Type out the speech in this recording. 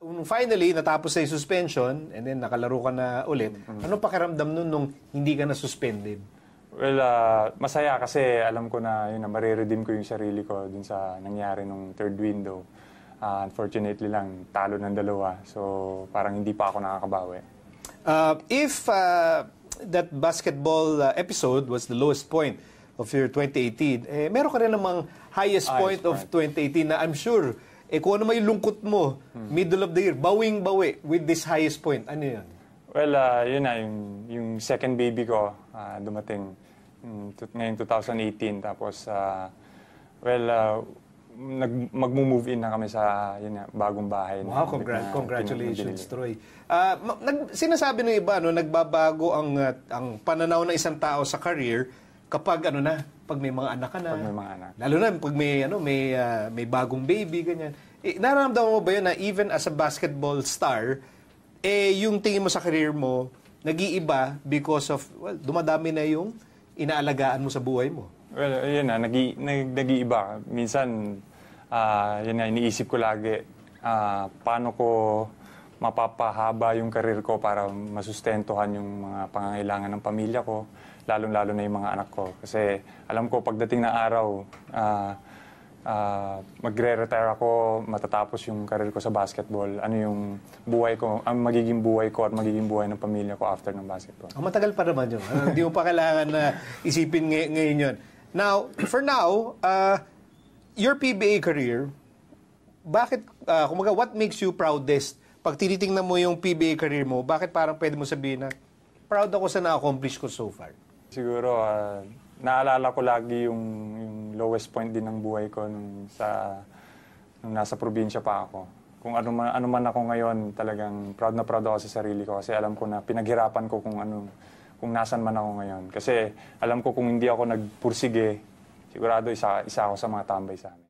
Nung finally, natapos na yung suspension, and then nakalaro ka na ulit, ano pakiramdam nun nung hindi ka na suspended? Well, ah, masaya kasi alam ko na yun na mariredeem ko yung sarili ko dun sa nangyari nung third window. Ah, unfortunately lang, talo ng dalawa. So, parang hindi pa ako nakakabawi. Uh, if uh, that basketball uh, episode was the lowest point of your 2018, eh, meron ka rin namang highest Highest point of 2018 na I'm sure, eh, kung ano may lungkot mo, middle of the year, bawing-bawi with this highest point. Ano yun? Well, ah, yun na, yung, yung second baby ko ah, dumating tu- ngayong 2018. Tapos, ah, well, ah, nag, mag-move in na kami sa yun na, bagong bahay. na- Wow, congra- na congratulations, pinabili. Troy. Ma- nag, sinasabi ng iba, no, nagbabago ang, ah, ang pananaw ng isang tao sa career kapag ano na, pag may mga anak ka na. Pag may mga anak. Lalo na pag may ano, may ah, may bagong baby ganyan. Eh, nararamdaman mo ba yun na even as a basketball star, eh yung tingin mo sa career mo nag-iiba because of well, dumadami na yung inaalagaan mo sa buhay mo. Well, yun na, nag, nag, nag-iiba. Minsan, ah, yun na, iniisip ko lagi, ah, paano ko mapapahaba yung karir ko para masustentuhan yung mga pangangailangan ng pamilya ko, lalong-lalo na yung mga anak ko. Kasi alam ko, pagdating ng araw, ah, ah, magre-retire ako, matatapos yung karir ko sa basketball, ano yung buhay ko, ang magiging buhay ko at magiging buhay ng pamilya ko after ng basketball. Ang matagal pa naman yun. Ah, Hindi mo pa kailangan na isipin ngay- ngayon yun. Now, for now, uh, your PBA career, bakit, uh, kumaga, what makes you proudest? Pag tinitingnan mo yung PBA career mo, bakit parang pwede mo sabihin na, proud ako sa na-accomplish ko so far? Siguro, ah, naalala ko lagi yung, yung lowest point din ng buhay ko nung, sa, nung nasa probinsya pa ako. Kung ano man, ano man ako ngayon, talagang proud na proud ako sa sarili ko kasi alam ko na pinaghirapan ko kung ano, kung nasan man ako ngayon. Kasi alam ko kung hindi ako nagpursige, sigurado isa, isa ako sa mga tambay sa amin.